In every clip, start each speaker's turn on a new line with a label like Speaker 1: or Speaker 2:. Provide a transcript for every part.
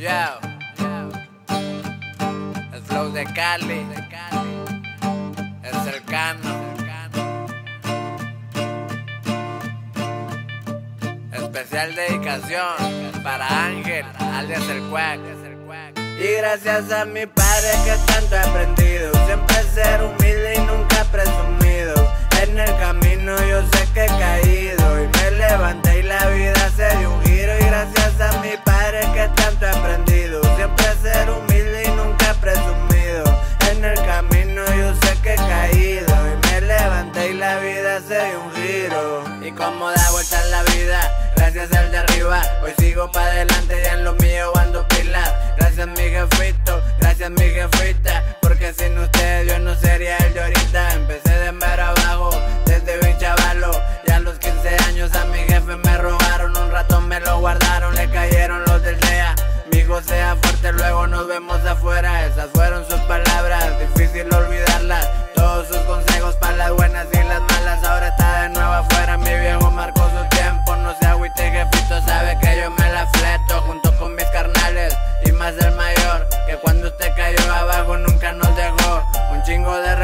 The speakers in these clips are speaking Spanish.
Speaker 1: Yo, el flow de Cali, el cercano. Especial dedicación para Ángel, alias el Quack. Y gracias a mi padre que tanto he aprendido, siempre ser humilde y nunca presumido. En el camino yo sé que he caído y me levanté y la vida se dio un giro. Y gracias a mi padre que gracias al de arriba, hoy sigo para adelante ya en lo mío ando pilas. Gracias mi jefito, gracias mi jefita,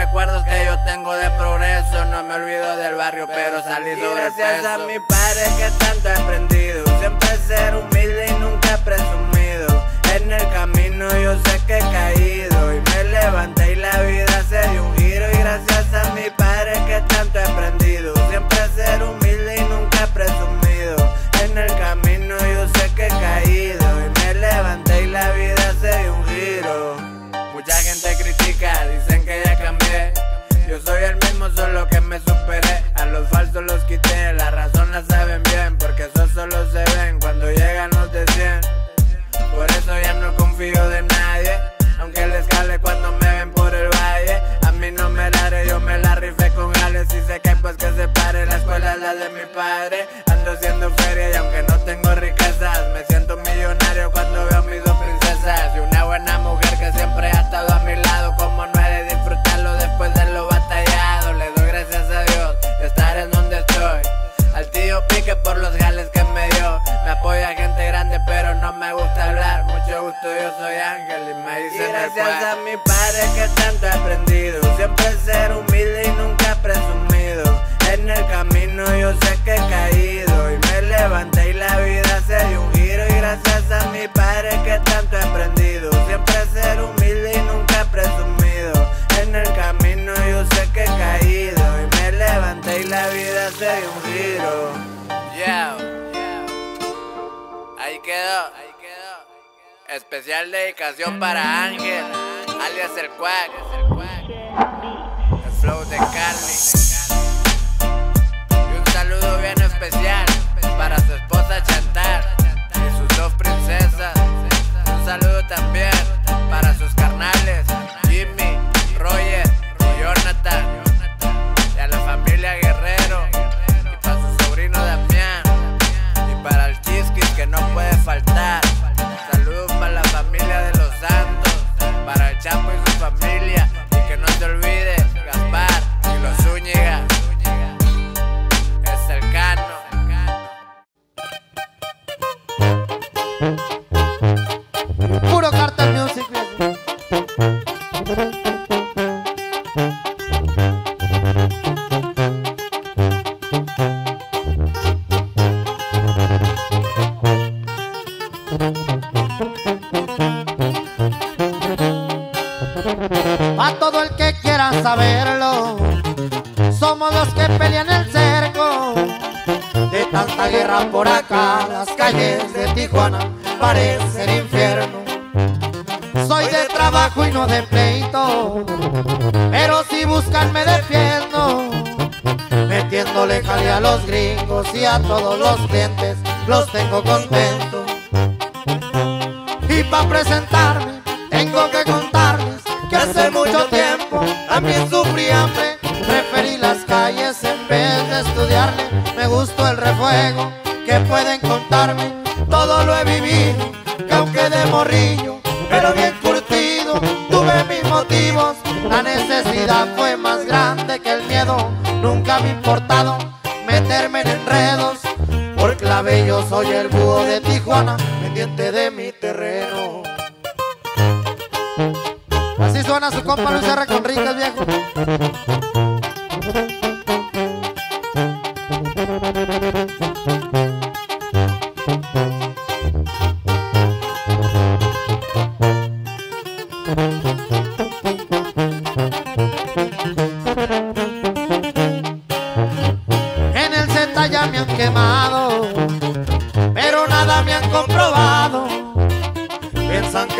Speaker 1: recuerdos que yo tengo de progreso, no me olvido del barrio, pero salí sobre Gracias a mi padre que tanto he aprendido, siempre ser humilde y nunca presumido. En el camino yo sé que he caído soy Ángel y me dicen gracias a mi padre que tanto he aprendido. Siempre ser humilde y nunca presumido. En el camino yo sé que he caído y me levanté y la vida se dio un giro. Y gracias a mi padre que tanto he aprendido. Siempre ser humilde y nunca presumido. En el camino yo sé que he caído y me levanté y la vida se dio un giro. Yeah. Ahí quedó. Especial dedicación para Ángel, alias el Quack. El flow de Cali. A
Speaker 2: todo el que quiera saberlo, somos los que pelean el cerco. De tanta guerra por acá, las calles de Tijuana parecen infierno. Soy de trabajo y no de pleito, pero si buscan me defiendo. Metiéndole jale a los gringos y a todos los clientes, los tengo contentos. Y para presentarme, tengo que contarles que hace mucho tiempo también sufrí hambre. Preferí las calles en vez de estudiarle. Me gustó el refuego que pueden contarme. Todo lo he vivido, que aunque de morrillo, pero bien curtido, tuve mis motivos. La necesidad fue más grande que el miedo. Nunca me ha importado meterme en enredos, porque la clave yo soy el búho de Tijuana, pendiente de mi terreno. Así suena su compa Luis R. Conríquez, viejo.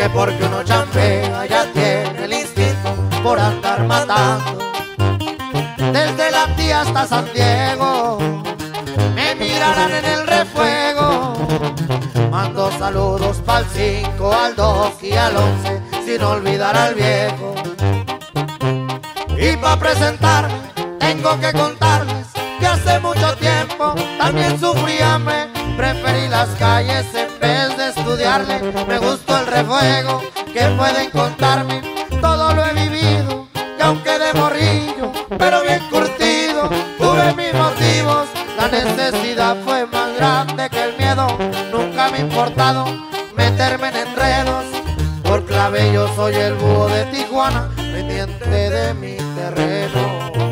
Speaker 2: Que porque uno chambea ya tiene el instinto por andar matando. Desde la tía hasta San Diego, me mirarán en el refuego. Mando saludos pa'l 5, al 2 y al 11, sin olvidar al viejo. Y pa' presentarme, tengo que contarles que hace mucho tiempo también sufrí hambre. Preferí las calles en vez de estudiarle. Me gustó el refuego que pueden contarme. Todo lo he vivido, y aunque de morrillo, pero bien curtido, tuve mis motivos. La necesidad fue más grande que el miedo. Nunca me ha importado meterme en enredos. Por clave yo soy el búho de Tijuana, pendiente de mi terreno.